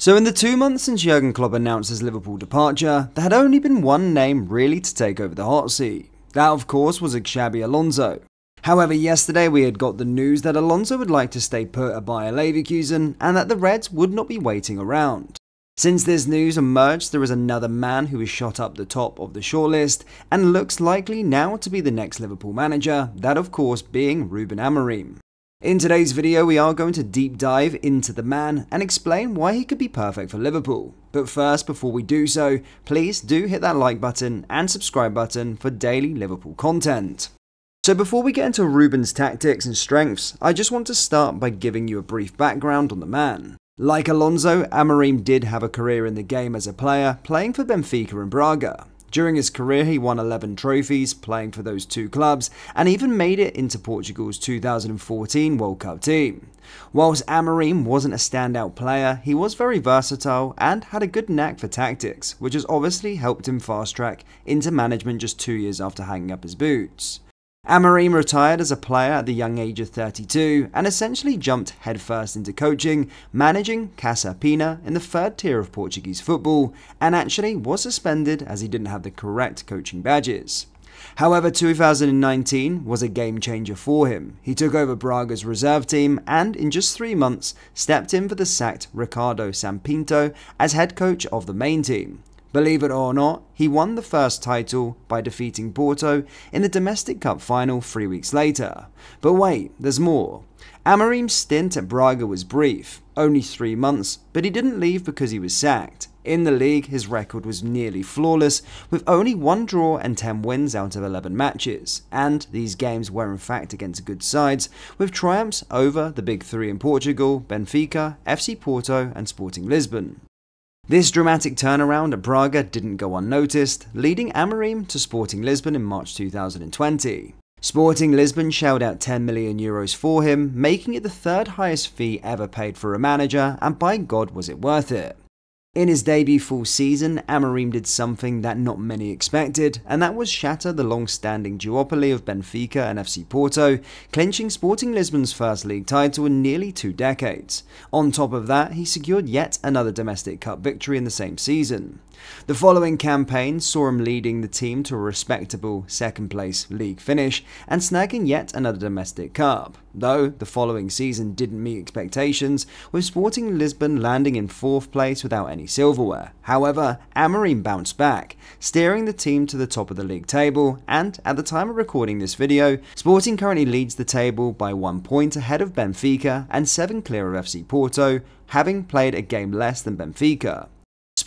So in the two months since Jurgen Klopp announced his Liverpool departure, there had only been one name really to take over the hot seat. That of course was Xabi Alonso. However, yesterday we had got the news that Alonso would like to stay put at Bayer Leverkusen and that the Reds would not be waiting around. Since this news emerged, there is another man who is shot up the top of the shortlist and looks likely now to be the next Liverpool manager, that of course being Ruben Amorim. In today's video, we are going to deep dive into the man and explain why he could be perfect for Liverpool. But first, before we do so, please do hit that like button and subscribe button for daily Liverpool content. So before we get into Ruben's tactics and strengths, I just want to start by giving you a brief background on the man. Like Alonso, Amorim did have a career in the game as a player, playing for Benfica and Braga. During his career, he won 11 trophies playing for those two clubs and even made it into Portugal's 2014 World Cup team. Whilst Amorim wasn't a standout player, he was very versatile and had a good knack for tactics, which has obviously helped him fast track into management just two years after hanging up his boots. Amorim retired as a player at the young age of 32 and essentially jumped headfirst into coaching, managing Casa Pia in the third tier of Portuguese football, and actually was suspended as he didn't have the correct coaching badges. However, 2019 was a game changer for him. He took over Braga's reserve team and, in just three months, stepped in for the sacked Ricardo Sá Pinto as head coach of the main team. Believe it or not, he won the first title by defeating Porto in the Domestic Cup final three weeks later. But wait, there's more. Amorim's stint at Braga was brief, only three months, but he didn't leave because he was sacked. In the league, his record was nearly flawless, with only one draw and 10 wins out of 11 matches, and these games were in fact against good sides, with triumphs over the big three in Portugal, Benfica, FC Porto and Sporting Lisbon. This dramatic turnaround at Braga didn't go unnoticed, leading Amorim to Sporting Lisbon in March 2020. Sporting Lisbon shelled out 10 million euros for him, making it the third highest fee ever paid for a manager, and by God was it worth it. In his debut full season, Amorim did something that not many expected, and that was shatter the long-standing duopoly of Benfica and FC Porto, clinching Sporting Lisbon's first league title in nearly two decades. On top of that, he secured yet another domestic cup victory in the same season. The following campaign saw him leading the team to a respectable second place league finish and snagging yet another domestic cup, though the following season didn't meet expectations, with Sporting Lisbon landing in fourth place without any silverware. However, Amorim bounced back, steering the team to the top of the league table, and at the time of recording this video, Sporting currently leads the table by one point ahead of Benfica and seven clear of FC Porto, having played a game less than Benfica.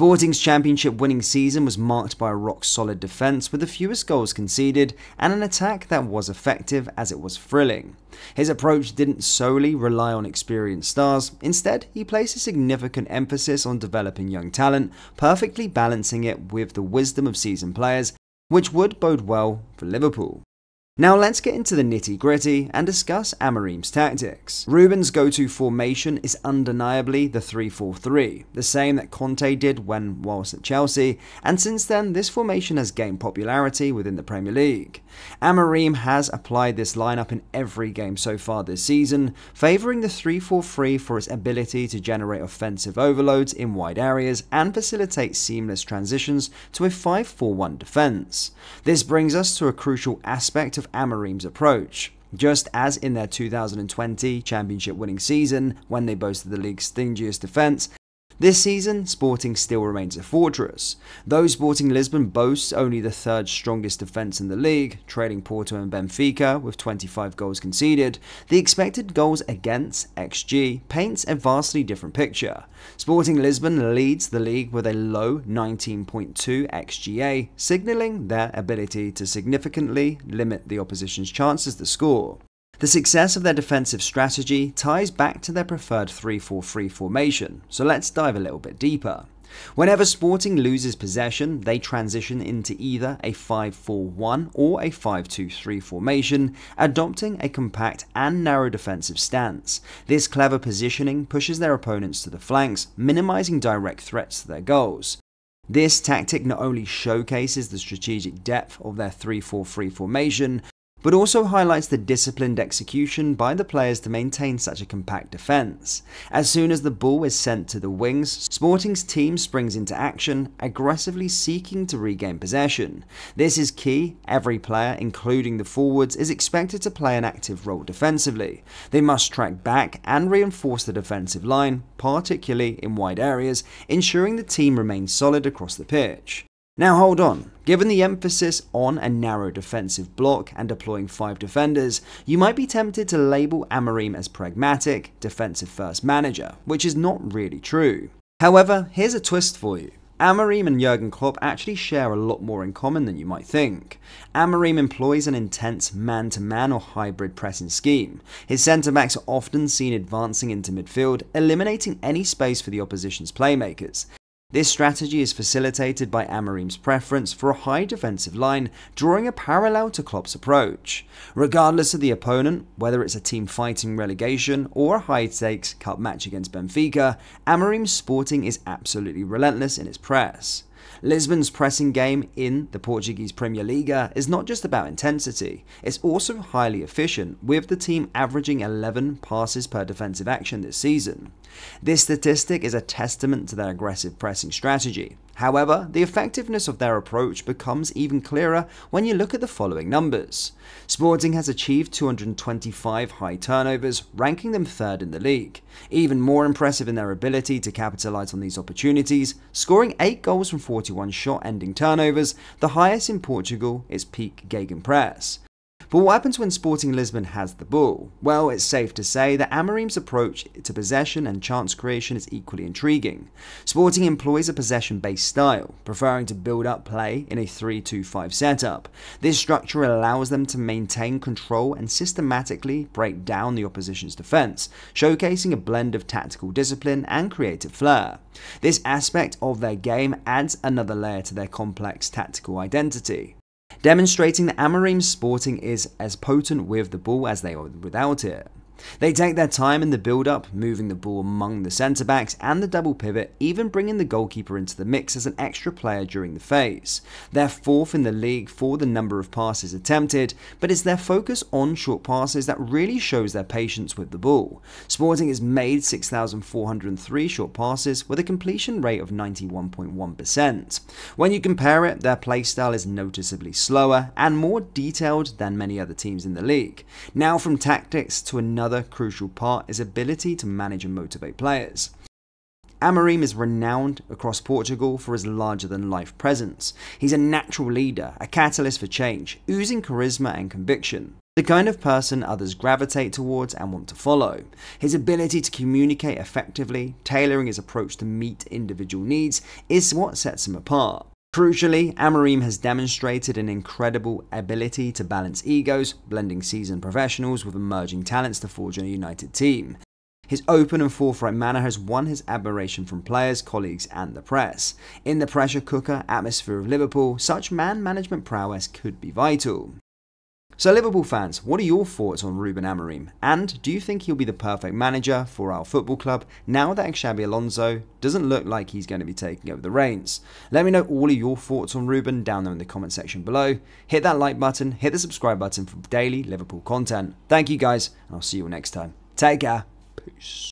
Sporting's championship winning season was marked by a rock solid defence with the fewest goals conceded and an attack that was effective as it was thrilling. His approach didn't solely rely on experienced stars, instead, he placed a significant emphasis on developing young talent, perfectly balancing it with the wisdom of seasoned players, which would bode well for Liverpool. Now let's get into the nitty gritty and discuss Amorim's tactics. Ruben's go-to formation is undeniably the 3-4-3, the same that Conte did when whilst at Chelsea, and since then this formation has gained popularity within the Premier League. Amorim has applied this lineup in every game so far this season, favouring the 3-4-3 for its ability to generate offensive overloads in wide areas and facilitate seamless transitions to a 5-4-1 defence. This brings us to a crucial aspect of Amorim's approach. Just as in their 2020 championship winning season, when they boasted the league's stingiest defence, this season, Sporting still remains a fortress. Though Sporting Lisbon boasts only the third strongest defence in the league, trailing Porto and Benfica with 25 goals conceded, the expected goals against XG paints a vastly different picture. Sporting Lisbon leads the league with a low 19.2 XGA, signalling their ability to significantly limit the opposition's chances to score. The success of their defensive strategy ties back to their preferred 3-4-3 formation, so let's dive a little bit deeper. Whenever Sporting loses possession, they transition into either a 5-4-1 or a 5-2-3 formation, adopting a compact and narrow defensive stance. This clever positioning pushes their opponents to the flanks, minimizing direct threats to their goals. This tactic not only showcases the strategic depth of their 3-4-3 formation, but also highlights the disciplined execution by the players to maintain such a compact defence. As soon as the ball is sent to the wings, Sporting's team springs into action, aggressively seeking to regain possession. This is key, every player, including the forwards, is expected to play an active role defensively. They must track back and reinforce the defensive line, particularly in wide areas, ensuring the team remains solid across the pitch. Now hold on, given the emphasis on a narrow defensive block and deploying 5 defenders, you might be tempted to label Amorim as pragmatic, defensive first manager, which is not really true. However, here's a twist for you. Amorim and Jurgen Klopp actually share a lot more in common than you might think. Amorim employs an intense man-to-man or hybrid pressing scheme. His centre-backs are often seen advancing into midfield, eliminating any space for the opposition's playmakers. This strategy is facilitated by Amorim's preference for a high defensive line, drawing a parallel to Klopp's approach. Regardless of the opponent, whether it's a team fighting relegation or a high-stakes cup match against Benfica, Amorim's Sporting is absolutely relentless in its press. Lisbon's pressing game in the Portuguese Primeira Liga is not just about intensity, it's also highly efficient, with the team averaging 11 passes per defensive action this season. This statistic is a testament to their aggressive pressing strategy. However, the effectiveness of their approach becomes even clearer when you look at the following numbers. Sporting has achieved 225 high turnovers, ranking them third in the league. Even more impressive in their ability to capitalise on these opportunities, scoring 8 goals from 41 shot ending turnovers, the highest in Portugal is peak gegenpress. But what happens when Sporting Lisbon has the ball? Well, it's safe to say that Amorim's approach to possession and chance creation is equally intriguing. Sporting employs a possession-based style, preferring to build up play in a 3-2-5 setup. This structure allows them to maintain control and systematically break down the opposition's defense, showcasing a blend of tactical discipline and creative flair. This aspect of their game adds another layer to their complex tactical identity demonstrating that Amorim's Sporting is as potent with the ball as they are without it. They take their time in the build up, moving the ball among the centre backs and the double pivot, even bringing the goalkeeper into the mix as an extra player during the phase. They're fourth in the league for the number of passes attempted, but it's their focus on short passes that really shows their patience with the ball. Sporting has made 6,403 short passes with a completion rate of 91.1%. When you compare it, their playstyle is noticeably slower and more detailed than many other teams in the league. Now from tactics to another Another crucial part is ability to manage and motivate players. Amorim is renowned across Portugal for his larger-than-life presence. He's a natural leader, a catalyst for change, oozing charisma and conviction. The kind of person others gravitate towards and want to follow. His ability to communicate effectively, tailoring his approach to meet individual needs, is what sets him apart. Crucially, Amorim has demonstrated an incredible ability to balance egos, blending seasoned professionals with emerging talents to forge a united team. His open and forthright manner has won his admiration from players, colleagues, and the press. In the pressure cooker atmosphere of Liverpool, such man management prowess could be vital. So Liverpool fans, what are your thoughts on Ruben Amorim? And do you think he'll be the perfect manager for our football club now that Xabi Alonso doesn't look like he's going to be taking over the reins? Let me know all of your thoughts on Ruben down there in the comment section below. Hit that like button, hit the subscribe button for daily Liverpool content. Thank you guys, and I'll see you next time. Take care. Peace.